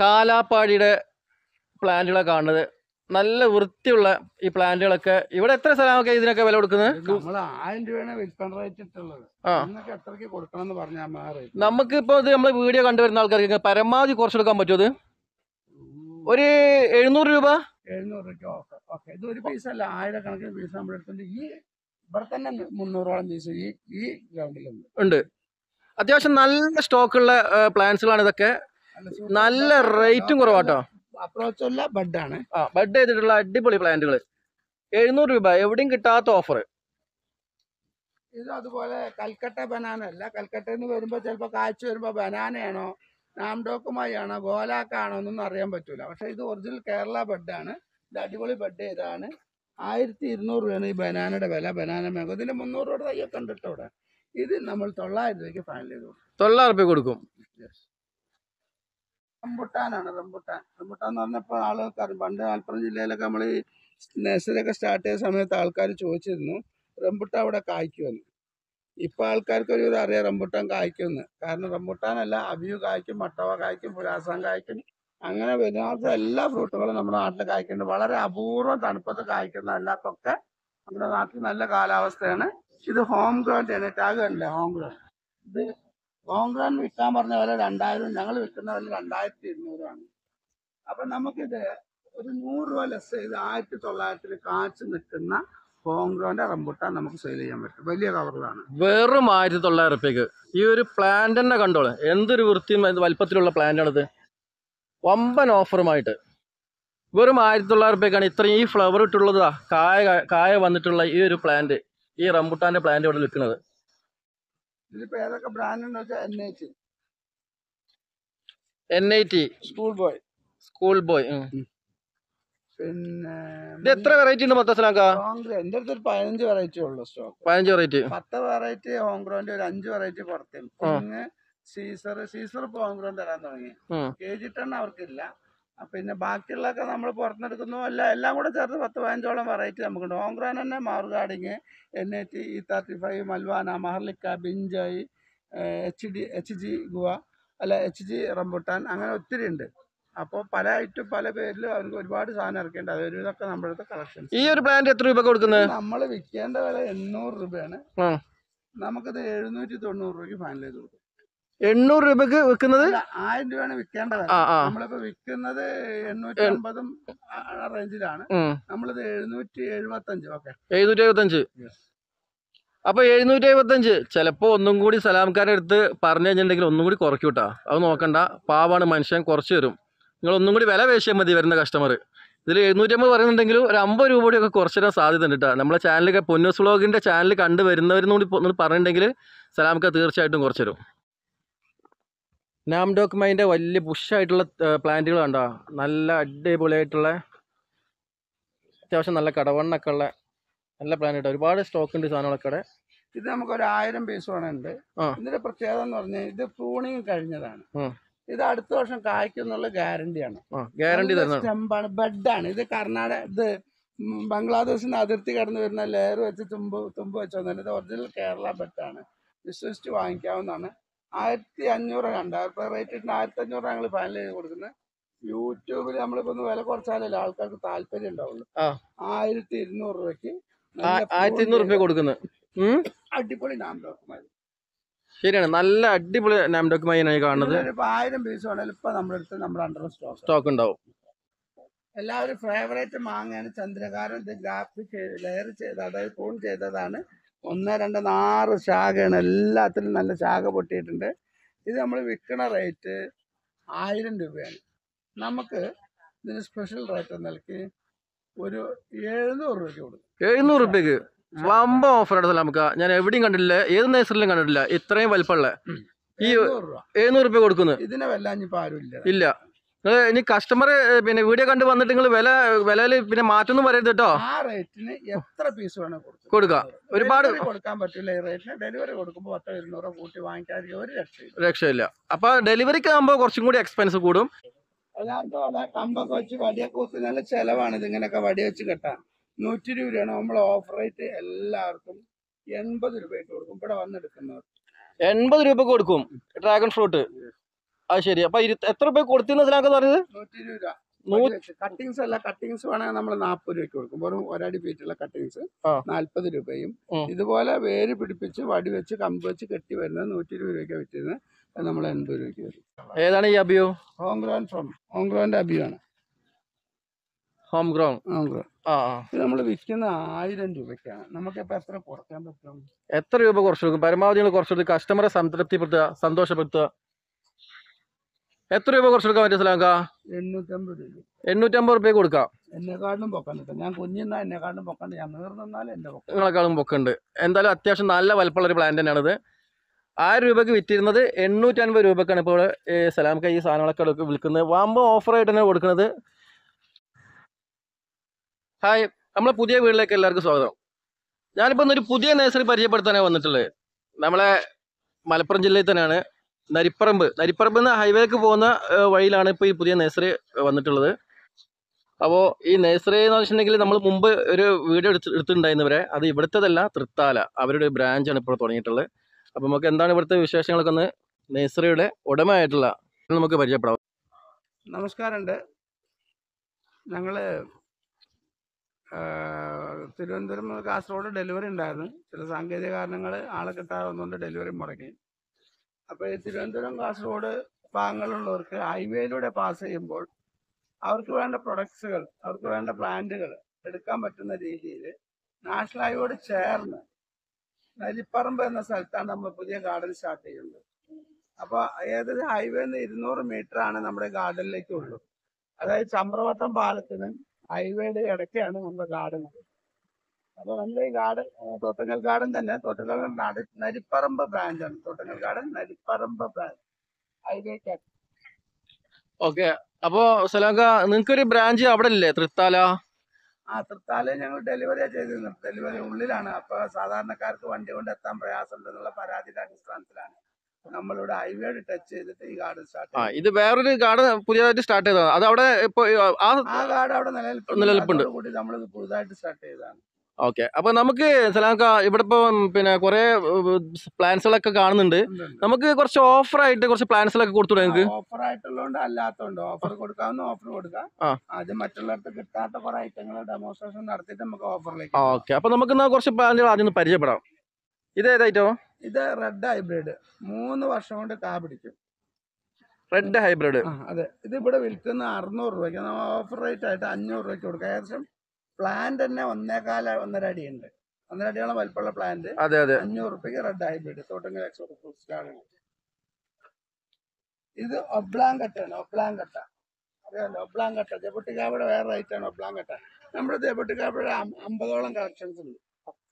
കാലാപ്പാടിയുടെ പ്ലാന്റുകളാണ് കാണുന്നത്. നല്ല വൃത്തിയുള്ള ഈ പ്ലാന്റുകളൊക്കെ. ഇവിടെ എത്ര സ്ഥലമൊക്കെ ഇതിനൊക്കെ വില കൊടുക്കുന്നത്? നമ്മൾ ആയിരം രൂപയാണ് വിൽപ്പന റേറ്റ് ഇട്ടുള്ളത് എത്രക്ക് കൊടുക്കണം എന്ന് പറഞ്ഞാൽ നമുക്ക് ഇപ്പോൾ ഇത് നമ്മൾ വീഡിയോ കണ്ടുവരുന്ന ആൾക്കാർക്ക് പരമാവധി കുറച്ചെടുക്കാൻ പറ്റുമോ ഇത്? ഒരു എഴുന്നൂറ് രൂപ? എഴുന്നൂറ് രൂപ ഓക്കെ. ഓക്കെ. ഇത് ഒരു പീസ് അല്ല ആയിരക്കണക്കിന് പീസ് ഈ ഇവിടെ തന്നെ മുന്നൂറോളം പീസ് ഈ ഈ ഗ്രൗണ്ടിലുണ്ട് ഉണ്ട്. അത്യാവശ്യം നല്ല സ്റ്റോക്കുള്ള പ്ലാന്റ്സുകളാണ് ഇതൊക്കെ. നല്ല റേറ്റും കുറവാട്ടോ. അപ്രോച്ചല്ല ബഡ് ബഡാണ് ആ ബഡ് ചെയ്തിട്ടുള്ള അടിപൊളി പ്ലാന്റുകൾ എഴുന്നൂറ് രൂപ എവിടെയും കിട്ടാത്ത ഓഫർ ഇത് അതുപോലെ കൽക്കട്ട ബനാന അല്ല. കൽക്കട്ടയിൽ നിന്ന് വരുമ്പോൾ ചിലപ്പോൾ കാഴ്ച വരുമ്പോൾ ബനാനയാണോ നാംഡോക്കുമായി ആണോ ഗോലാക്കാണോ എന്നൊന്നും അറിയാൻ പറ്റൂല. പക്ഷെ ഇത് ഒറിജിനൽ കേരള ബഡാണ് ഇത് അടിപൊളി ബഡ് ചെയ്താണ് ആയിരത്തി ഇരുന്നൂറ് രൂപയാണ് ഈ ബനാനയുടെ വില. ബനാന മേഖല ഇതിന്റെ മുന്നൂറ് രൂപയുടെ തയ്യൊക്കെ ഉണ്ട് കേട്ടോ ഇവിടെ. ഇത് നമ്മൾ തൊള്ളായിരം രൂപയ്ക്ക് ഫൈനൽ ചെയ്തു. തൊള്ളായിരം രൂപ കൊടുക്കും. റംബുട്ടാനാണ് റംബുട്ടാൻ. റംബുട്ടാൻ എന്ന് പറഞ്ഞപ്പോൾ ആളുകൾക്ക് പണ്ട് മലപ്പുറം ജില്ലയിലൊക്കെ നമ്മൾ ഈ നഴ്സറിയൊക്കെ സ്റ്റാർട്ട് ചെയ്ത സമയത്ത് ആൾക്കാർ ചോദിച്ചിരുന്നു റംബുട്ടാൻ അവിടെ കായ്ക്കുമെന്ന്. ഇപ്പോൾ ആൾക്കാർക്ക് ഒരു ഇത് അറിയാം റംബുട്ടാൻ കായ്ക്കുമെന്ന്. കാരണം റംബുട്ടാനല്ല അബിയു കായ്ക്കും മട്ടവ കായ്ക്കും പുരാസം കായ്ക്കും. അങ്ങനെ വരുന്ന എല്ലാ ഫ്രൂട്ടുകളും നമ്മുടെ നാട്ടിൽ കായ്ക്കുന്നുണ്ട്. വളരെ അപൂർവം തണുപ്പത്ത് കായ്ക്കുന്ന എല്ലാത്തൊക്കെ നമ്മുടെ നാട്ടിൽ നല്ല കാലാവസ്ഥയാണ്. ഇത് ഹോം ഗ്രൗണ്ട് ആണ്. ടാഗ് കണ്ടില്ലേ? Home ground. ഇത് ഗ്രൗണ്ട് വിൽക്കാൻ പറഞ്ഞ വില രണ്ടായിരം ഞങ്ങൾ വിൽക്കുന്ന വില രണ്ടായിരത്തി ഇരുന്നൂറാണ്. അപ്പൊ നമുക്കിത് ഒരു നൂറ് രൂപ ലെസ് ചെയ്ത് ആയിരത്തി തൊള്ളായിരത്തിൽ കാച്ചു നിൽക്കുന്ന ഗ്രൗണ്ട് റംബുട്ടാൻ നമുക്ക് സെയിൽ ചെയ്യാൻ പറ്റും. വലിയ കവറിലാണ് വെറും ആയിരത്തി തൊള്ളായിരം റുപ്യക്ക് ഈ ഒരു പ്ലാന്റ് തന്നെ കണ്ടോളൂ. എന്തൊരു വൃത്തിയും വലിപ്പത്തിലുള്ള പ്ലാന്റാണിത് വമ്പൻ ഓഫറുമായിട്ട് വെറും ആയിരത്തി തൊള്ളായിരം റുപ്യക്കാണ് ഇത്രയും ഈ ഫ്ലവർ ഇട്ടുള്ളതാ. കായ കായ വന്നിട്ടുള്ള ഈ ഒരു പ്ലാന്റ് ഈ റംബുട്ടാന്റെ പ്ലാന്റ് ഇവിടെ വിൽക്കുന്നത് ഇതിലിപ്പോ ഏതൊക്കെ ബ്രാൻഡ് എന്ന് വെച്ചാൽ N H N I T school boy school boy പിന്നെ ഇത് എത്ര വെറൈറ്റി ഉണ്ട് ഹോംഗ്രോ എന്റെ അടുത്ത് ഒരു പതിനഞ്ച് വെറൈറ്റി ഉള്ളു സ്റ്റോക്ക് പതിനഞ്ച് വെറൈറ്റി പത്ത് വെറൈറ്റി ഹോംഗ്രോന്റെ ഒരു അഞ്ച് വെറൈറ്റി പുറത്തേക്ക് സീസർ സീസർ ഇപ്പോൾ ഹോംഗ്രോൻ തരാൻ തുടങ്ങി. കെ ജി ടൺ അവർക്കില്ല പിന്നെ ബാക്കിയുള്ളതൊക്കെ നമ്മൾ പുറത്തെടുക്കുന്നു. എല്ലാം എല്ലാം കൂടെ ചേർത്ത് പത്ത് പതിനഞ്ചോളം വെറൈറ്റി നമുക്കുണ്ട്. ഓങ്ക്രാൻ തന്നെ മാർഗാഡിങ് N A T E thirty five Malwana Maharlika Binjai H D H G guava അല്ല എച്ച് ജി റംബുട്ടാൻ അങ്ങനെ ഒത്തിരി ഉണ്ട്. അപ്പോൾ പല ഐറ്റം പല പേരിലും അവർക്ക് ഒരുപാട് സാധനം ഇറക്കേണ്ട. ഇതൊക്കെ നമ്മുടെ അടുത്ത് കളക്ഷൻ ഈ ഒരു പ്ലാന്റ് എത്ര രൂപ കൊടുക്കുന്നത് നമ്മൾ വിൽക്കേണ്ട വില എണ്ണൂറ് രൂപയാണ്. നമുക്കത് എഴുന്നൂറ്റി തൊണ്ണൂറ് രൂപയ്ക്ക് ഫൈനൽ ചെയ്ത് കൊടുക്കും. എണ്ണൂറ് രൂപക്ക് വിൽക്കുന്നത്? ആയിരം രൂപയാണ് വിൽക്കേണ്ടത്. നമ്മളിപ്പോ വിൽക്കുന്നത് എണ്ണൂറ്റി അമ്പതും റേഞ്ചിലാണ്. നമ്മളിത് എഴുന്നൂറ്റി എഴുപത്തി അഞ്ച് ഓക്കെ. എഴുന്നൂറ്റി എഴുപത്തഞ്ച് അപ്പൊ എഴുന്നൂറ്റി എഴുപത്തഞ്ച് ചിലപ്പോ ഒന്നും കൂടി സലാംക്കാരുടെ അടുത്ത് പറഞ്ഞു കഴിഞ്ഞിട്ടുണ്ടെങ്കിൽ ഒന്നും കൂടി കുറയ്ക്കൂട്ടാ. അത് നോക്കണ്ട. പാവാണ് മനുഷ്യൻ കുറച്ച് തരും. നിങ്ങൾ ഒന്നും കൂടി വില പേശിയാൽ മതി വരുന്ന കസ്റ്റമർ ഇതിൽ എഴുന്നൂറ്റി അമ്പത് പറയുന്നുണ്ടെങ്കിൽ ഒരു അമ്പത് രൂപ കൂടിയൊക്കെ കുറച്ച് തരാൻ സാധ്യത ഉണ്ട് കേട്ടോ നമ്മളെ ചാനലൊക്കെ പൊന്നൂസ് വ്ളോഗിന്റെ ചാനൽ കണ്ടു വരുന്നവരെന്നും കൂടി പറഞ്ഞിട്ടുണ്ടെങ്കിൽ സലാംക്ക തീർച്ചയായിട്ടും കുറച്ച് തരും. നാംഡോക്ക് മൈന്റെ വലിയ ബുഷായിട്ടുള്ള പ്ലാന്റുകൾ കണ്ടോ? നല്ല അടിപൊളിയായിട്ടുള്ള അത്യാവശ്യം നല്ല കടവണ്ണൊക്കെ ഉള്ള നല്ല പ്ലാന്റ് ഒരുപാട് സ്റ്റോക്ക് ഉണ്ട് സാധനങ്ങളൊക്കെ ഇവിടെ ഇത് നമുക്ക് ഒരു ആയിരം പീസ് വേണമുണ്ട് ഇതിന്റെ പ്രത്യേകത എന്ന് പറഞ്ഞാൽ ഇത് പ്രൂണിങ് കഴിഞ്ഞതാണ്. ഇത് അടുത്ത വർഷം കായ്ക്കുന്നുള്ള ഗ്യാരണ്ടിയാണ് ഗ്യാരണ്ടി സ്റ്റെമ്പാണ് ബെഡാണ് ഇത് കർണാടക ഇത് ബംഗ്ലാദേശിന്റെ അതിർത്തി കടന്നു വരുന്ന ലെയർ വെച്ച് തുമ്പ് തുമ്പ് വെച്ച് ഇത് ഒറിജിനൽ കേരള ബെഡാണ് വിശ്വസിച്ച് വാങ്ങിക്കാവുന്നതാണ്. ആയിരത്തി അഞ്ഞൂറ് കണ്ട റേറ്റ് ഇട്ട് ആയിരത്തി അഞ്ഞൂറ് ഞങ്ങൾ ഫൈനൽ ചെയ്ത് കൊടുക്കുന്നത് യൂട്യൂബിൽ നമ്മളിപ്പോ ഒന്ന് വില കുറച്ചാലല്ലേ ആൾക്കാർക്ക് താല്പര്യം ഉണ്ടാവുള്ളൂ. ആയിരത്തി ഇരുന്നൂറ് രൂപയ്ക്ക് ആ- ആയിരത്തി ഇരുന്നൂറ് രൂപ കൊടുക്കുന്നത് അടിപൊളി നാം ഡോക്യുമെന്റ്. ശരിയാണ്. നല്ല അടിപൊളി നാം ഡോക്യുമായി കാണുന്നത്. ആയിരം പീസ് വേണമെങ്കിലും ഇപ്പൊ നമ്മുടെ അടുത്ത് നമ്മുടെ അണ്ടർ സ്റ്റോക്ക് സ്റ്റോക്ക് ഉണ്ടാവും. എല്ലാവരും ഫേവറേറ്റ് മാങ്ങയാണ്. ചന്ദ്രകാരൻ ഇത് ഗ്രാഫിക് ലെയർ ചെയ്ത് അതായത് ഫോൺ ചെയ്തതാണ്. ഒന്ന് രണ്ട് നാറ് ശാഖയാണ്. എല്ലാത്തിലും നല്ല ശാഖ പൊട്ടിയിട്ടുണ്ട്. ഇത് നമ്മൾ വിൽക്കണ റേറ്റ് ആയിരം രൂപയാണ്. നമുക്ക് ഇതിന് സ്പെഷ്യൽ റേറ്റ് നൽകി ഒരു എഴുന്നൂറ് രൂപയ്ക്ക് കൊടുക്കും. എഴുന്നൂറ് റുപ്യക്ക് വമ്പ ഓഫർ ആണ് നമുക്ക്. ഞാൻ എവിടെയും കണ്ടിട്ടില്ല ഏത് നേഴ്സറിലും കണ്ടിട്ടില്ല. ഇത്രയും വലിപ്പമുള്ള. ഈ എഴുന്നൂറ് രൂപ. കൊടുക്കുന്നു. കൊടുക്കുന്നത് ഇതിനെ വല്ല ഇല്ല. ഇനി കസ്റ്റമർ പിന്നെ വീഡിയോ കണ്ട് വന്നിട്ട് നിങ്ങൾ വില വിലയിൽ പിന്നെ മാറ്റൊന്നും പറയരുത് കേട്ടോ ആ റേറ്റിന് എത്ര പീസ് വേണം കൊടുക്കും. കൊടുക്കാം. ഒരുപാട് കൊടുക്കാൻ പറ്റില്ല ഈ റേറ്റിന് ഡെലിവറി കൊടുക്കുമ്പോൾ പത്തോ ഇരുന്നൂറോ കൂട്ടി വാങ്ങിക്കാതിരിക്കും ഒരു രക്ഷയില്ല. രക്ഷയില്ല. അപ്പൊ ഡെലിവറിക്ക് ആകുമ്പോൾ കുറച്ചും കൂടി എക്സ്പെൻസ് കൂടും. അല്ലാണ്ട് കമ്പൊക്കെ വെച്ച് വടിയൊക്കെ കുത്തി നല്ല ചെലവാണ് ഇതിങ്ങനെയൊക്കെ വടി വെച്ച് കെട്ടാൻ. നൂറ്റി രൂപയാണ്. നമ്മൾ ഓഫർ റേറ്റ് എല്ലാവർക്കും എൺപത് രൂപയ്ക്ക് കൊടുക്കും. ഇവിടെ വന്നെടുക്കുന്നവർ എൺപത് രൂപ കൊടുക്കും. ഡ്രാഗൺ ഫ്രൂട്ട് അത് ശരി. അപ്പൊ എത്ര രൂപ കൊടുത്തിന്ന് സലാക്ക പറഞ്ഞത്? നൂറ്റി ഇരുപത് രൂപ കട്ടിങ്സ് അല്ല കട്ടിങ്സ് വേണമെങ്കിൽ നമ്മൾ നാൽപ്പത് രൂപയ്ക്ക് കൊടുക്കും. വെറും ഒരടി ഫീറ്റുള്ള കട്ടിങ്സ്. നാൽപ്പത് രൂപയും. ഇതുപോലെ വേര് പിടിപ്പിച്ച് വടി വെച്ച് കമ്പ് വെച്ച് കെട്ടി വരുന്നത് നൂറ്റി ഇരുപത് രൂപയ്ക്ക് വിറ്റിരുന്നത്. നമ്മൾ എൺപത് രൂപയ്ക്ക് വരും. ഏതാണ് ഈ അബിയോ? ഹോം ഗ്രോൺ ഫ്രം ഹോം ഗ്രോന്റെ അബിയാണ് ഹോം ഗ്രൗണ്ട് ഹോം ഗ്രോൺ ആ ആ. ഇത് നമ്മൾ വിൽക്കുന്ന ആയിരം രൂപയ്ക്കാണ്. നമുക്കിപ്പോൾ എത്ര കുറയ്ക്കാൻ പറ്റും? എത്ര രൂപ കുറച്ചു കൊടുക്കും? പരമാവധി കുറച്ചു കുറച്ച് കസ്റ്റമറെ സംതൃപ്തിപ്പെടുത്തുക സന്തോഷപ്പെടുത്തുക. എത്ര രൂപ കുറച്ച് കൊടുക്കാൻ പറ്റും സലാങ്ക എണ്ണൂറ്റമ്പത് രൂപ. എണ്ണൂറ്റമ്പത് റുപ്യ കൊടുക്കാം? എന്നെക്കാട്ടിലും പൊക്കണ്ട ഞാൻ കുഞ്ഞിന്നാ എന്നെക്കാട്ടിലും പൊക്കണ്ട്. ഞാൻ നീർന്നാലും എന്റെ പൊക്കം. നിങ്ങളെക്കാളും പൊക്കുണ്ട്. എന്തായാലും അത്യാവശ്യം നല്ല വലപ്പുള്ള ഒരു പ്ലാന്റ് തന്നെയാണിത്. ആയിരം രൂപയ്ക്ക് വിറ്റിരുന്നത് എണ്ണൂറ്റൻപത് രൂപക്കാണ് ഇപ്പോൾ സലാംക്ക ഈ സാധനങ്ങളൊക്കെ വിൽക്കുന്നത്. വാമ്പോ ഓഫറായിട്ട് തന്നെ കൊടുക്കുന്നത്. ഹായ് നമ്മളെ പുതിയ വീട്ടിലേക്ക് എല്ലാവർക്കും സ്വാഗതം. ഞാനിപ്പോൾ ഇന്നൊരു പുതിയ നഴ്സറി പരിചയപ്പെടുത്താനാണ് വന്നിട്ടുള്ളത്. നമ്മളെ മലപ്പുറം ജില്ലയിൽ തന്നെയാണ്. നരിപ്പറമ്പ്. നരിപ്പറമ്പ് നിന്ന് ഹൈവേക്ക് പോകുന്ന വഴിയിലാണ് ഇപ്പോൾ ഈ പുതിയ നഴ്സറി വന്നിട്ടുള്ളത്. അപ്പോൾ ഈ നഴ്സറി എന്ന് വെച്ചിട്ടുണ്ടെങ്കിൽ നമ്മൾ മുമ്പ് ഒരു വീഡിയോ എടുത്ത് എടുത്തിട്ടുണ്ടായിരുന്നവരെ അത് ഇവിടുത്തേതല്ല തൃത്താല. അവരുടെ ബ്രാഞ്ചാണ് ഇപ്പോൾ തുടങ്ങിയിട്ടുള്ളത്. അപ്പോൾ നമുക്ക് എന്താണ് ഇവിടുത്തെ വിശേഷങ്ങളൊക്കെ ഒന്ന് നഴ്സറിയുടെ ഉടമയായിട്ടുള്ള നമുക്ക് പരിചയപ്പെടാം. നമസ്കാരമുണ്ട്. ഞങ്ങൾ തിരുവനന്തപുരം കാസർഗോഡ് ഡെലിവറി ഉണ്ടായിരുന്നു. ചില സാങ്കേതിക കാരണങ്ങൾ ആളെ കിട്ടാതെ വന്നുകൊണ്ട് ഡെലിവറി മുടക്കി അപ്പോൾ തിരുവനന്തപുരം കാസർഗോഡ് ഭാഗങ്ങളിലുള്ളവർക്ക് ഹൈവേയിലൂടെ പാസ് ചെയ്യുമ്പോൾ അവർക്ക് വേണ്ട പ്രൊഡക്ട്സുകൾ അവർക്ക് വേണ്ട പ്ലാന്റുകൾ എടുക്കാൻ പറ്റുന്ന രീതിയിൽ നാഷണൽ ഹൈവേയോട് ചേർന്ന് നരിപ്പറമ്പ് എന്ന സ്ഥലത്താണ് നമ്മൾ പുതിയ ഗാർഡൻ സ്റ്റാർട്ട് ചെയ്യുന്നത്. അപ്പോൾ ഹൈവേ നിന്ന് ഇരുന്നൂറ് മീറ്റർ ആണ് നമ്മുടെ ഗാർഡനിലേക്ക് ഉള്ളൂ അതായത് ചമ്രവട്ടം പാലത്തിന് ഹൈവേയുടെ ഇടയ്ക്കാണ് നമ്മുടെ ഗാർഡൻ അപ്പൊ നമ്മുടെ ഈ ഗാർഡൻ തോട്ടങ്ങൽ ഗാർഡൻ തന്നെ. തോട്ടങ്ങൽ നട- നരിപ്പറമ്പ് ബ്രാഞ്ചാണ് തോട്ടങ്ങൽ ഗാർഡൻ നരിപ്പറമ്പ് ബ്രാഞ്ച്. അതിലേക്ക് ഓക്കെ. അപ്പോൾ സലാങ്ക നിങ്ങൾക്കൊരു ബ്രാഞ്ച് അവിടെ ഇല്ലേ? തൃത്താല? ആ തൃത്താല ഞങ്ങൾ ഡെലിവറിയാ ചെയ്തിരുന്നു. ഡെലിവറി ഉള്ളിലാണ്. അപ്പൊ സാധാരണക്കാർക്ക് വണ്ടി കൊണ്ട് എത്താൻ പ്രയാസമുണ്ടെന്നുള്ള പരാതിയുടെ അടിസ്ഥാനത്തിലാണ് നമ്മളിവിടെ ഹൈവേഡ് ടച്ച് ചെയ്തിട്ട് ഈ ഗാർഡൻ സ്റ്റാർട്ട് ആ ഇത് വേറൊരു ഗാർഡൻ പുതിയതായിട്ട് സ്റ്റാർട്ട് ചെയ്തതാണ് അത് അവിടെ ഇപ്പൊ ആ ഗാർഡ് അവിടെ നിലനിൽപ്പുണ്ട്. കൂടി നമ്മളിത് പുതുതായിട്ട് സ്റ്റാർട്ട് ചെയ്തതാണ്. ഓക്കെ. അപ്പൊ നമുക്ക് സലാങ്ക ഇവിടെ ഇപ്പൊ പിന്നെ കുറേ പ്ലാൻസുകളൊക്കെ കാണുന്നുണ്ട്. നമുക്ക് കുറച്ച് ഓഫർ ആയിട്ട് കുറച്ച് പ്ലാൻസുകളൊക്കെ കൊടുത്തു നിങ്ങൾക്ക് ഓഫർ ആയിട്ടുള്ളതുകൊണ്ട് അല്ലാത്തതുകൊണ്ട് ഓഫർ കൊടുക്കാവുന്ന ഓഫർ കൊടുക്കാം. അത് മറ്റുള്ളവർക്ക് കിട്ടാത്ത കുറെ ഐറ്റങ്ങൾ ഡെമോൺസ്ട്രേഷൻ നടത്തിയിട്ട് നമുക്ക് ഓഫറിലേക്ക് ഓക്കെ. അപ്പൊ നമുക്ക് കുറച്ച് പ്ലാന്റുകൾ ആദ്യം ഒന്ന് പരിചയപ്പെടാം. ഇത് ഏതായിട്ടോ? ഇത് റെഡ് ഹൈബ്രിഡ്. മൂന്ന് വർഷം കൊണ്ട് കാ പിടിക്കും. Red hybrid. അതെ. ഇത് ഇവിടെ വിൽക്കുന്ന അറുന്നൂറ് രൂപയ്ക്ക് ഓഫർ റേറ്റ് ആയിട്ട് അഞ്ഞൂറ് രൂപയ്ക്ക് കൊടുക്കാം. ഏകദേശം പ്ലാന്റ് തന്നെ ഒന്നേകാൽ ഒന്നര അടി ഉണ്ട് ഒന്നര അടിയോളം വലിപ്പമുള്ള പ്ലാന്റ് അതെ അതെ. അഞ്ഞൂറ് റുപ്യക്ക് റെഡ് ഹൈബ്രിഡ് ഫ്രൂട്ട്സ് ഗാർഡൻ ഇത് ഒബ്ലാങ്കട്ടാണ് ഒബ്ലാങ്കട്ട. അറിയാമല്ലോ ഒബ്ലാങ്കട്ട. ജബട്ടിക്കാവിടെ വേറെ റേറ്റാണ് ഒബ്ലാങ്കട്ട. നമ്മുടെ ജബട്ടിക്കാവിടെ അമ്പതോളം കളക്ഷൻസ് ഉണ്ട്.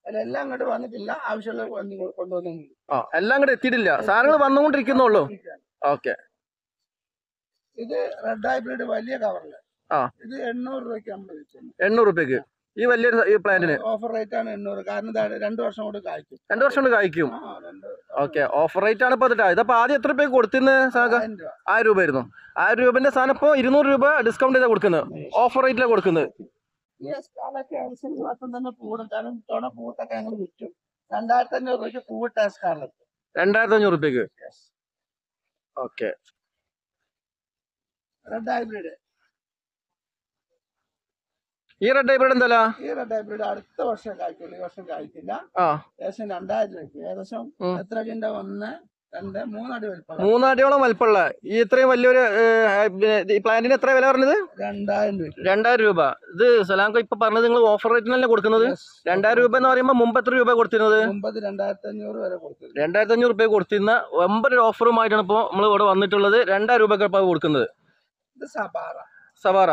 അതിലെല്ലാം അങ്ങോട്ട് വന്നിട്ടില്ല. ആവശ്യമുള്ള വന്ന് കൊണ്ടുവന്നിട്ടുണ്ട്. എല്ലാം കൂടെ എത്തിയിട്ടില്ല. സാധനങ്ങൾ വന്നുകൊണ്ടിരിക്കുന്നുള്ളൂ. ഓക്കെ. ഇത് റെഡ് ഹൈബ്രിഡ് വലിയ കവറിൽ ആ. ഇത് എണ്ണൂറ് രൂപയ്ക്ക് നമ്മൾ വിൽക്കുന്നു എണ്ണൂറ് രൂപയ്ക്ക്. ഈ വലിയൊരു ഈ പ്ലാന്റിന്? ഓഫർ റേറ്റ് ആണ് എണ്ണൂറ്. കാരണം രണ്ട് വർഷം കൊണ്ട് കായ്ക്കും. രണ്ടു വർഷം കൊണ്ട് കായ്ക്കും? ഓക്കെ. ഓഫർ റേറ്റ് ആണ് ഇപ്പോൾ അതിട്ടാ ഇതപ്പോ ആദ്യം എത്ര രൂപയ്ക്ക് കൊടുത്തിന്ന് സാധനം ആയിരം രൂപ. ആയിരുന്നു. ആയിരം രൂപന്റെ സാധനം ഇപ്പോൾ ഇരുന്നൂറ് രൂപ ഡിസ്കൗണ്ട് ചെയ്താൽ കൊടുക്കുന്നത് ഓഫർ റേറ്റിലാണ് കൊടുക്കുന്നത് രണ്ടായിരത്തി അഞ്ഞൂറ് രൂപയ്ക്ക് പൂവിട്ട സ്കാർലറ്റ് രണ്ടായിരത്തി അഞ്ഞൂറ് രൂപയ്ക്ക്? ഓക്കെ. റെഡ് ഹൈബ്രിഡ് ഈ റെഡ് ഹൈബ്രിഡ് എന്താ ഈ റെഡ് ഹൈബ്രിഡ് അടുത്ത വർഷം കായ്ക്കുള്ളൂ. ഈ വർഷം കായ്ക്കില്ല. ആ. ഏകദേശം രണ്ടായിരം രൂപ ഏകദേശം എത്ര അടിന്റെ ഒന്ന് രണ്ട് മൂന്നടി വലിപ്പം മൂന്നടിയോളം വലിപ്പമുള്ള. ഈ ഇത്രയും വലിയൊരു ഈ പ്ലാന്റിന് എത്ര വില പറഞ്ഞത്? രണ്ടായിരം രൂപ രണ്ടായിരം രൂപ. ഇത് സലാംകോ ഇപ്പൊ പറഞ്ഞത് നിങ്ങൾ ഓഫർ റേറ്റിനല്ലേ കൊടുക്കുന്നത്. രണ്ടായിരം രൂപ എന്ന് പറയുമ്പോൾ മുമ്പ് എത്ര രൂപ കൊടുത്തിരുന്നത്? മുമ്പത് രണ്ടായിരത്തി അഞ്ഞൂറ് വരെ കൊടുത്തിരുന്നത് രണ്ടായിരത്തി അഞ്ഞൂറ് രൂപ കൊടുത്തിരുന്ന ഒമ്പത് ഓഫറുമായിട്ടാണ് ഇപ്പോൾ നമ്മൾ ഇവിടെ വന്നിട്ടുള്ളത്. രണ്ടായിരം രൂപ ഇപ്പോൾ കൊടുക്കുന്നത്. ഇത് സബാറ സവാറ.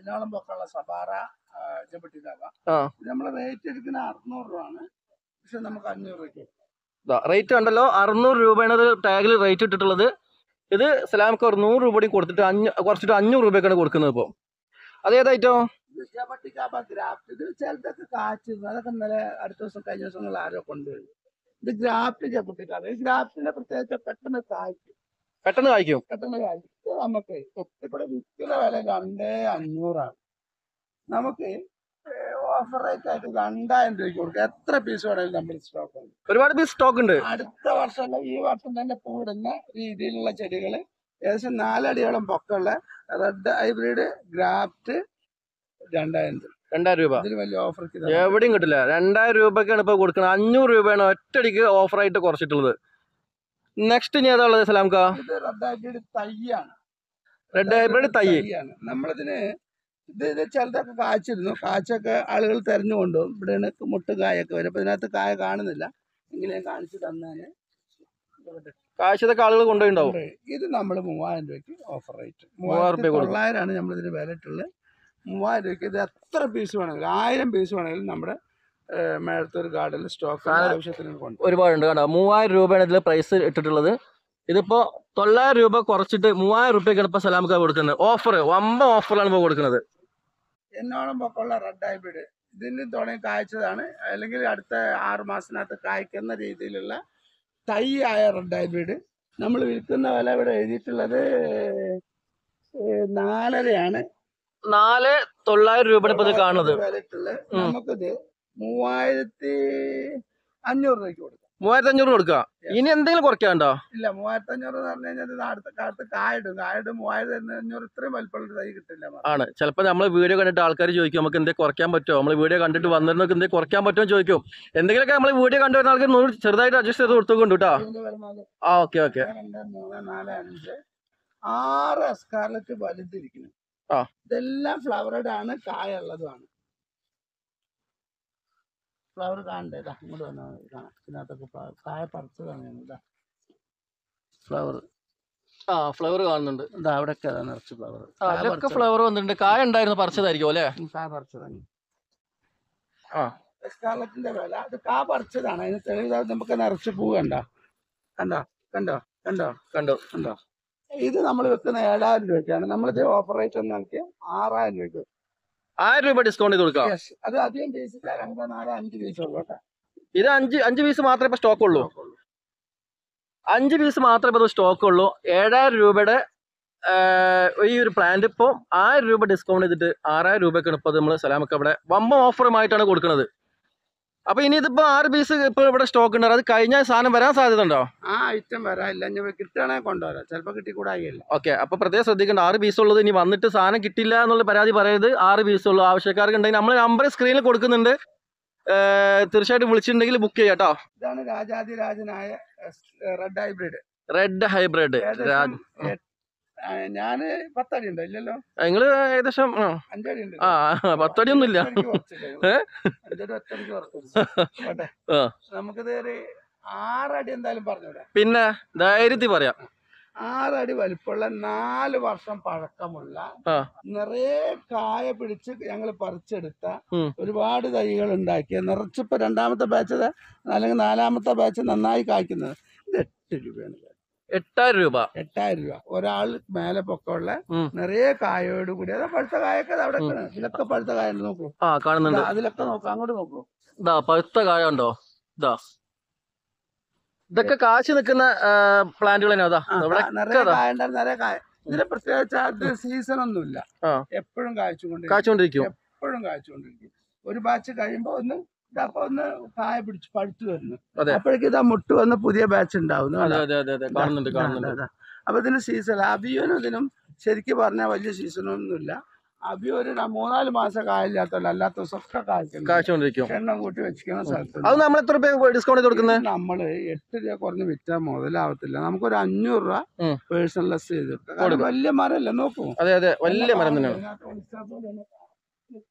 എന്നോളം പൊക്കമുള്ള സബാറ ജബട്ടിതാവ ആ. നമ്മൾ റേറ്റ് എടുക്കുന്ന അറുന്നൂറ് രൂപയാണ്. പക്ഷെ നമുക്ക് അഞ്ഞൂറ് രൂപ റേറ്റ് കണ്ടല്ലോ അറുന്നൂറ് രൂപയാണ് ടാഗിൽ റേറ്റ് ഇട്ടിട്ടുള്ളത്. ഇത് സലാംക്ക് ഒരു നൂറ് രൂപ കൊടുത്തിട്ട് അഞ്ഞൂ കുറച്ചിട്ട് അഞ്ഞൂറ് രൂപയ്ക്കാണ് കൊടുക്കുന്നത് ഇപ്പോൾ അതേതായിട്ടോ ഗ്രാഫ്റ്റ്. ഇത് ചിലതൊക്കെ കാച്ചു അതൊക്കെ ഇന്നലെ അടുത്ത ദിവസം കഴിഞ്ഞ ദിവസങ്ങളിൽ ആരോ കൊണ്ടുവരും. ഇത് ഗ്രാഫ്റ്റ് ഈ ഗ്രാഫ്റ്റിന്റെ പ്രത്യേകിച്ച് പെട്ടെന്ന് കായ്ക്കും. പെട്ടെന്ന് കായ്ക്കും. പെട്ടെന്ന് കായ്ക്കും. നമുക്ക് ഇവിടെ വിൽക്കുന്ന വില രണ്ടേ അഞ്ഞൂറാണ്. നമുക്ക് ഓഫർ റേറ്റ് ആയിട്ട് രണ്ടായിരം രൂപയ്ക്ക് കൊടുക്കുക എത്ര പീസ് വേണമെങ്കിലും നമ്മൾ സ്റ്റോക്ക് ഉണ്ട്. ഒരുപാട് പീസ് സ്റ്റോക്ക് ഉണ്ട്. അടുത്ത വർഷം ഈ വർഷം തന്നെ പൂടുന്ന രീതിയിലുള്ള ചെടികൾ ഏകദേശം നാലടിയോളം പൊക്കമുള്ള റെഡ് ഹൈബ്രിഡ് ഗ്രാഫ്റ്റ് രണ്ടായിരം രൂപ. രണ്ടായിരം രൂപ. ഓഫർ എവിടെയും കിട്ടില്ല. രണ്ടായിരം രൂപക്കാണ് ഇപ്പോൾ കൊടുക്കുന്നത്. അഞ്ഞൂറ് രൂപയാണ് ഒറ്റടിക്ക് ഓഫറായിട്ട് കുറച്ചിട്ടുള്ളത്. നെക്സ്റ്റ് ഇനി ഏതാ ഉള്ളത് സലാംക്ക ഇത് റെഡ് ഹൈബ്രിഡ് തൈയാണ് റെഡ് ഹൈബ്രിഡ് തൈ തൈയാണ് നമ്മളിതിന് ഇത് ഇത് ചിലതൊക്കെ കാച്ചിരുന്നു. കാച്ചൊക്കെ ആളുകൾ തെരഞ്ഞു കൊണ്ടുപോകും. ഇവിടെയാണ് മുട്ട് കായൊക്കെ വരും അപ്പൊ ഇതിനകത്ത് കായ കാണുന്നില്ല. എങ്കിലും ഞാൻ കാണിച്ചു തന്നാൽ കാശതൊക്കെ ആളുകൾ കൊണ്ടുപോയിണ്ടാവും. ഇത് നമ്മൾ മൂവായിരം രൂപയ്ക്ക് ഓഫർ റേറ്റ് മൂവായിരം രൂപ കൊടുക്കും. തൊള്ളായിരമാണ് നമ്മളിതിന് വില ഇട്ടുള്ളത് മൂവായിരം രൂപയ്ക്ക് ഇത് എത്ര പീസ് വേണമെങ്കിലും ആയിരം പീസ് വേണമെങ്കിലും നമ്മുടെ മേഴത്തൂർ ഗാർഡനിൽ സ്റ്റോക്ക് ആവശ്യത്തിന് കൊണ്ട്. ഒരുപാടുണ്ട് കേട്ടോ മൂവായിരം രൂപയാണ് ഇതിൽ പ്രൈസ് ഇട്ടിട്ടുള്ളത്. ഇതിപ്പോ തൊള്ളായിരം രൂപ കുറച്ചിട്ട് മൂവായിരം റുപ്യക്കാണ് ഇപ്പൊ സലാമിക്ക കൊടുക്കുന്നത്. ഓഫർ വമ്പ ഓഫറിലാണ് ഇപ്പൊ കൊടുക്കുന്നത്. എന്നോളം പൊക്കമുള്ള റെഡ് ഹൈബ്രിഡ് ഇതിന് തുടങ്ങി കായ്ച്ചതാണ്. അല്ലെങ്കിൽ അടുത്ത ആറു മാസത്തിനകത്ത് കായ്ക്കുന്ന രീതിയിലുള്ള തൈ ആയ റെഡ് ഹൈബ്രിഡ് നമ്മൾ വിൽക്കുന്ന വില ഇവിടെ എഴുതിയിട്ടുള്ളത് നാലരയാണ്. നാല് തൊള്ളായിരം രൂപയുടെ ഇപ്പൊ ഇത് കാണുന്നത്. നമുക്കിത് മൂവായിരത്തി അഞ്ഞൂറ് രൂപയ്ക്ക് കൊടുക്കാം. മൂവായിരത്തി അഞ്ഞൂറ് കൊടുക്കാം ഇനി എന്തെങ്കിലും കുറയ്ക്കാണ്ടോ? ഇല്ല മൂവായിരത്തി അഞ്ഞൂറ് എന്ന് പറഞ്ഞു കഴിഞ്ഞാൽ അടുത്ത കാലത്ത് കായിടും. കായിടും മൂവായിരത്തി അഞ്ഞൂറ് ഇത്രയും വലിപ്പമുള്ള തൈ കിട്ടില്ല ആണ്. ചിലപ്പോൾ നമ്മൾ വീഡിയോ കണ്ടിട്ട് ആൾക്കാർ ചോദിക്കും നമുക്ക് എന്തെങ്കിലും കുറയ്ക്കാൻ പറ്റുമോ നമ്മൾ വീഡിയോ കണ്ടിട്ട് വന്നിരുന്നൊക്കെ എന്തെങ്കിലും കുറയ്ക്കാൻ പറ്റുമോ ചോദിക്കും. എന്തെങ്കിലുമൊക്കെ നമ്മൾ വീഡിയോ കണ്ടുവരുന്ന ആൾക്ക് നൂറ് ചെറുതായിട്ട് അഡ്ജസ്റ്റ് ചെയ്ത് കൊടുത്തുകൊണ്ട് കേട്ടോ ആ ഓക്കെ ഓക്കെ. ആറ് അസ്കാലത്ത് വലുതിരിക്കുന്നു. ആ. ഇതെല്ലാം ഫ്ലവറഡ് ആണ് കായ ഉള്ളതുമാണ് ഫ്ലവർ കാണണ്ടേ? ഇതാ ഇങ്ങോട്ട് വന്നാൽ മതി. കാണാം. ഇതിനകത്തൊക്കെ കായ പറിച്ചതാണ് ഇതാ ഫ്ലവർ ആ ഫ്ലവർ കാണുന്നുണ്ട്. ഇതാ അവിടെയൊക്കെ അതാ നിറച്ച് ഫ്ലവർ അതിലൊക്കെ ഫ്ലവർ വന്നിട്ടുണ്ട്. കായ ഉണ്ടായിരുന്നു പറിച്ചതായിരിക്കും അല്ലേ? കായ പറിച്ചതാണ്. ആ. വില. അത് കാ പറിച്ചതാണ്. അതിന് തെളിവ് നമുക്ക് നിറച്ച് പൂ കണ്ടോ? കണ്ടോ? കണ്ടോ? കണ്ടോ? കണ്ടോ. ഇത് നമ്മൾ വെക്കുന്ന ഏഴായിരം രൂപയ്ക്കാണ്. നമ്മളിത് ഓഫർ റേറ്റ് ഒന്ന് നൽകിയ ആറായിരം രൂപയ്ക്ക്. ആയിരം രൂപ ഡിസ്കൗണ്ട് ചെയ്ത് കൊടുക്കാം. Yes. അത് അധികം പീസില്ല രണ്ടോ നാലോ അഞ്ച് പീസ് ഉള്ളൂ കേട്ടോ. ഇത് അഞ്ച് അഞ്ച് പീസ് മാത്രമേ ഇപ്പൊ സ്റ്റോക്ക് ഉള്ളൂ. അഞ്ച് പീസ് മാത്രമേ ഇപ്പോൾ സ്റ്റോക്ക് ഉള്ളൂ. ഏഴായിരം രൂപയുടെ ആ, ഈ ഒരു പ്ലാന്റ് ഇപ്പോൾ ആയിരം രൂപ ഡിസ്കൗണ്ട് ചെയ്തിട്ട് ആറായിരം രൂപയ്ക്കാണ് ഇപ്പോൾ നമ്മൾ സലാമൊക്കെ അവിടെ വമ്പ ഓഫറുമായിട്ടാണ് കൊടുക്കുന്നത്. അപ്പോൾ ഇനി ഇതിപ്പോ ആറ് പീസ് ഇപ്പൊ ഇവിടെ സ്റ്റോക്ക് ഉണ്ട്. അത് കഴിഞ്ഞാൽ സാധനം വരാൻ സാധ്യത ഉണ്ടോ ആ ഐറ്റം വരാനില്ല. ഇനി കിട്ടുകയാണെങ്കിൽ കൊണ്ടുവരാം. ചിലപ്പോൾ കിട്ടിക്കൂടായില്ല ഓക്കെ അപ്പൊ പ്രത്യേകം ശ്രദ്ധിക്കേണ്ട ആറ് പീസ് ഉള്ളത് ഇനി വന്നിട്ട് സാധനം കിട്ടില്ല എന്നുള്ള പരാതി പറയരുത്. ആറ് പീസ് ഉള്ളൂ. ആവശ്യക്കാർക്ക് ഉണ്ടെങ്കിൽ നമ്മൾ നമ്പർ സ്ക്രീനിൽ കൊടുക്കുന്നുണ്ട്. തീർച്ചയായിട്ടും വിളിച്ചിട്ടുണ്ടെങ്കിൽ ബുക്ക് ചെയ്യാം കേട്ടോ. ഇതാണ് രാജാതിരാജനായ റെഡ് ഹൈബ്രിഡ് റെഡ് ഹൈബ്രിഡ് ഞാൻ പത്തടി ഉണ്ട് ഇല്ലല്ലോ നിങ്ങൾ ഏകദേശം അഞ്ചടി ഉണ്ട് ആ പത്തടി ഒന്നും ഇല്ല. നമുക്കിത് ഒരു ആറടി എന്തായാലും പറഞ്ഞൂടെ? പിന്നെ ധൈര്യത്തിൽ പറയാം. ആറടി വലിപ്പമുള്ള നാല് വർഷം പഴക്കമുള്ള. നിറയെ കായ പിടിച്ച് ഞങ്ങൾ പറിച്ചെടുത്ത ഒരുപാട് തൈകൾ ഉണ്ടാക്കിയ നിറച്ചിപ്പോ രണ്ടാമത്തെ ബാച്ച് അല്ലെങ്കിൽ നാലാമത്തെ ബാച്ച് നന്നായി കായ്ക്കുന്നത് ഇത് എട്ട് രൂപയാണ്. എട്ടായിരം രൂപ. എട്ടായിരം രൂപ. ഒരാൾ മേലെ പൊക്കമുള്ള. നിറയെ കായോട് കൂടി. അതാ പഴുത്ത കായൊക്കെ അവിടെ. ഇതിലൊക്കെ പഴുത്ത കായ നോക്കൂ. ആ കാണുന്നുണ്ട്. അതിലൊക്കെ നോക്കൂ അങ്ങോട്ട് നോക്കൂ. ഇതാ പഴുത്ത കായ ഉണ്ടോ? ഇതാ. ഇതൊക്കെ കാശ് നിൽക്കുന്ന പ്ലാന്റുകൾ തന്നെ അതാ ആ, ഇവിടെ കാ- നിറയെ അതാ. കായ നിറയെ കായ. ഇതിന് പ്രത്യേകിച്ച് സീസൺ ഒന്നുമില്ല. ഇല്ല എപ്പോഴും കായ്ച്ചുകൊണ്ടിരിക്കും. എപ്പോഴും കായ്ച്ചുകൊണ്ടിരിക്കും. ഒരു ബാച്ച് കഴിയുമ്പോ ഒന്ന് ഇതപ്പൊ ഒന്ന് കായ പിടിച്ച് പഴുത്തു വരുന്നു അപ്പോഴേക്ക് ഇതാ മുട്ട് വന്ന് പുതിയ ബാച്ച് ഉണ്ടാവുന്നു അപ്പൊ ഇതിന് സീസൺ അബിയോനും ഇതിനും ശരിക്കും പറഞ്ഞാൽ വലിയ സീസണൊന്നുമില്ല അബിയോ ഒരു മൂന്നാൽ മാസം കായില്ലാത്തല്ല അല്ലാത്ത ദിവസമൊക്കെ കായ്ക്കും എണ്ണം കൂട്ടി വെച്ചിരിക്കുന്ന സ്ഥലത്ത് അത് നമ്മൾ എത്ര രൂപ ഡിസ്കൗണ്ട് കൊടുക്കുന്നത് നമ്മൾ എട്ട് രൂപ കുറഞ്ഞ് വിറ്റാൽ മുതലാവത്തില്ല. നമുക്കൊരു അഞ്ഞൂറ് രൂപ പേഴ്സണൽ ലെസ് ചെയ്ത്. വലിയ മരമല്ല നോക്കൂ. അതെ അതെ. വലിയ മരം തന്നെയാണ് ഇതിനകത്ത് ഒളിച്ചാൽ പോലെ തന്നെ കാണും.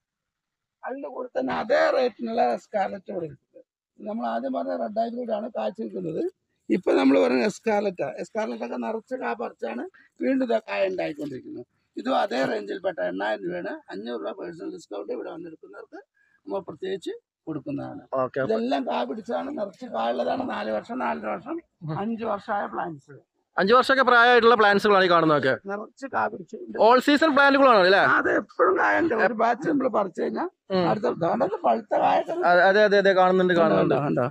അതിന്റെ കൂടെ തന്നെ അതേ റേറ്റിനുള്ള എസ്കാലറ്റ് ഇവിടെ കിട്ടുന്നത് നമ്മൾ ആദ്യം പറഞ്ഞ റെഡ് ഹൈബ്രിഡ് ആണ് കാച്ചിരിക്കുന്നത് ഇപ്പൊ നമ്മൾ പറഞ്ഞ എസ്കാലറ്റ് എസ്കാലറ്റ് ഒക്കെ നിറച്ച് കാ പറിച്ചാണ് വീണ്ടും കായ ഉണ്ടായിക്കൊണ്ടിരിക്കുന്നത്. ഇതും അതേ റേഞ്ചിൽ റേഞ്ചിൽപ്പെട്ട എണ്ണായിരം രൂപയാണ്. അഞ്ഞൂറ് രൂപ പേഴ്സണൽ ഡിസ്കൗണ്ട് ഇവിടെ വന്നെടുക്കുന്നവർക്ക് നമ്മൾ പ്രത്യേകിച്ച് കൊടുക്കുന്നതാണ്. ഇതെല്ലാം കാ പിടിച്ചാണ് നിറച്ച് കായുള്ളതാണ് നാല് വർഷം നാലര വർഷം അഞ്ചു അഞ്ച് വർഷമായ പ്ലാന്റ്സ് അഞ്ചു വർഷമൊക്കെ പ്രായമായിട്ടുള്ള പ്ലാന്റ്സുകളാണ് ഈ കാണുന്നതൊക്കെ. നിറച്ച് ഓൾ സീസൺ പ്ലാന്റുകളാണ് അല്ലേ? അത് എപ്പോഴും കായുണ്ട്. ഒരു ബാച്ച് നമ്മൾ പറിച്ചു കഴിഞ്ഞാൽ ഉം. അടുത്ത ദാണ്ടത് പഴുത്ത കായൊക്കെ അതെ അതെ അതെ അതെ കാണുന്നുണ്ട് കാണുന്നുണ്ട്. കണ്ടോ?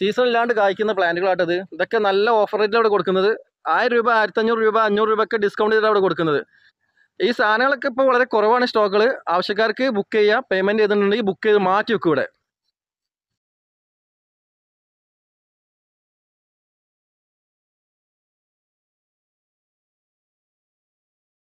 സീസൺ ഇല്ലാണ്ട് കായ്ക്കുന്ന പ്ലാന്റുകളാട്ടത് ഇതൊക്കെ നല്ല ഓഫർ റേറ്റിൽ അവിടെ കൊടുക്കുന്നത്. ആയിരം രൂപ ആയിരത്തി അഞ്ഞൂറ് രൂപ അഞ്ഞൂറ് രൂപ ഒക്കെ ഡിസ്കൗണ്ട് ചെയ്തിട്ട് അവിടെ കൊടുക്കുന്നത്. ഈ സാധനങ്ങളൊക്കെ ഇപ്പോൾ വളരെ കുറവാണ് സ്റ്റോക്കുകൾ ആവശ്യക്കാർക്ക് ബുക്ക് ചെയ്യാം പേയ്മെന്റ് ചെയ്തിട്ടുണ്ടെങ്കിൽ ബുക്ക് ചെയ്ത് മാറ്റി വെക്കും ഇവിടെ.